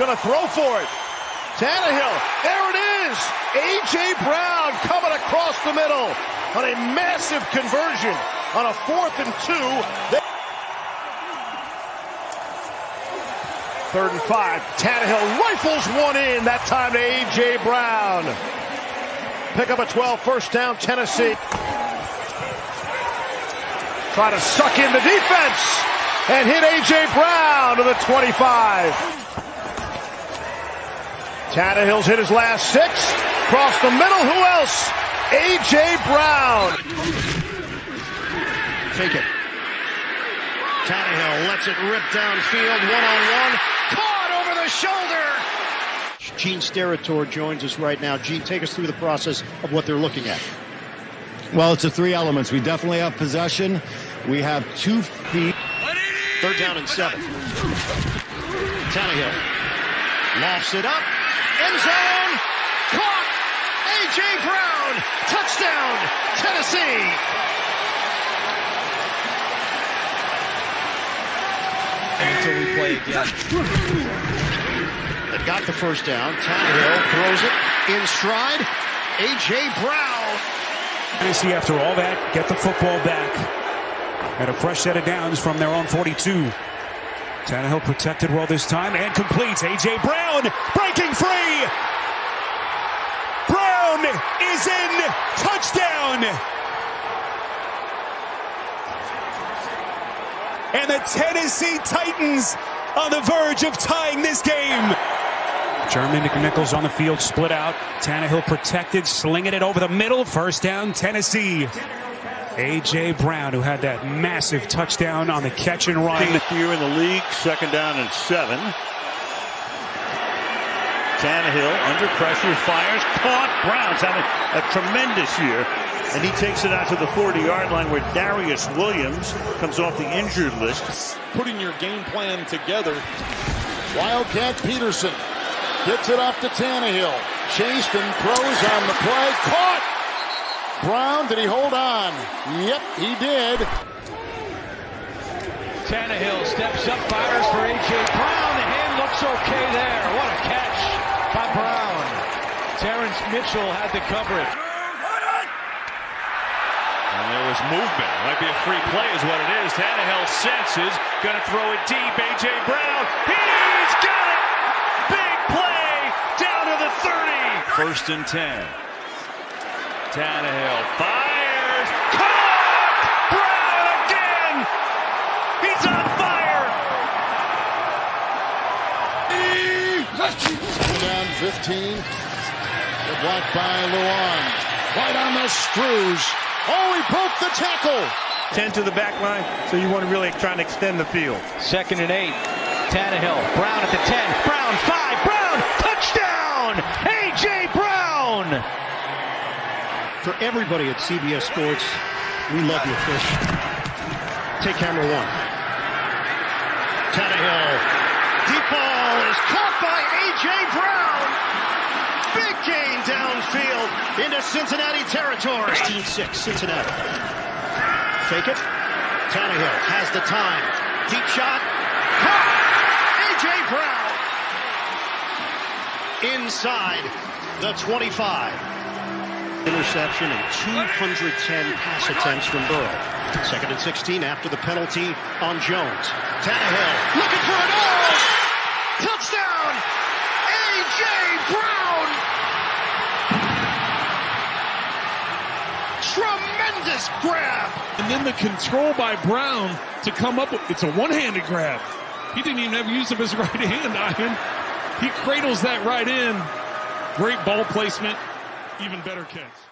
Gonna throw for it. Tannehill. There it is. A.J. Brown coming across the middle on a massive conversion on a fourth and two. Third and five. Tannehill rifles one in, that time to A.J. Brown. Pick up a 12 first down, Tennessee. Try to suck in the defense and hit A.J. Brown to the 25. Tannehill's hit his last six. Across the middle, who else? A.J. Brown. Take it. Tannehill lets it rip downfield, one-on-one. Caught over the shoulder. Gene Steratore joins us right now. Gene, take us through the process of what they're looking at. Well, it's the three elements. We definitely have possession. We have two feet. Third down and seven. Tannehill lofts it up. End zone. Caught. A.J. Brown. Touchdown. Tennessee. Until we play again. They got the first down. Tannehill throws it in stride. A.J. Brown. Tennessee, after all that, get the football back. And a fresh set of downs from their own 42. Tannehill protected well this time and completes. A.J. Brown breaking free. Brown is in. Touchdown. And the Tennessee Titans on the verge of tying this game. Jeremy McNichols on the field, split out. Tannehill protected, slinging it over the middle. First down, Tennessee. A.J. Brown, who had that massive touchdown on the catch and run. Here in the league, second down and seven. Tannehill under pressure, fires, caught. Brown's having a tremendous year. And he takes it out to the 40-yard line where Darius Williams comes off the injured list. Putting your game plan together. Wildcat Peterson gets it off to Tannehill. Chased and throws on the play. Caught! Brown, did he hold on? Yep, he did. Tannehill steps up, fires for A.J. Brown. The hand looks okay there. What a catch by Brown. Terrence Mitchell had the coverage. And there was movement. Might be a free play is what it is. Tannehill senses. Going to throw it deep. A.J. Brown. He's got it! Big play down to the 30. First and 10. Tannehill fires. Caught! Brown again! He's on fire! Down 15. The block by Lewan. Right on the screws. Oh, he broke the tackle. 10 to the back line, so you want to really try and extend the field. Second and eight. Tannehill. Brown at the 10. Brown. Brown, touchdown! A.J. Brown! For everybody at CBS Sports, we love you, Fish. Take camera one. Tannehill. Deep ball is caught by A.J. Brown. Big gain downfield into Cincinnati territory. 16-6 Cincinnati. Fake it. Tannehill has the time. Deep shot. Caught. A.J. Brown. Inside the 25. Interception and 210 pass attempts from Burrow. Second and 16 after the penalty on Jones. Tannehill looking for it all. Touchdown. A.J. Brown. Tremendous grab. And then the control by Brown to come up with it's a one-handed grab. He didn't even have use of his right hand, Ian. He cradles that right in. Great ball placement. Even better catch.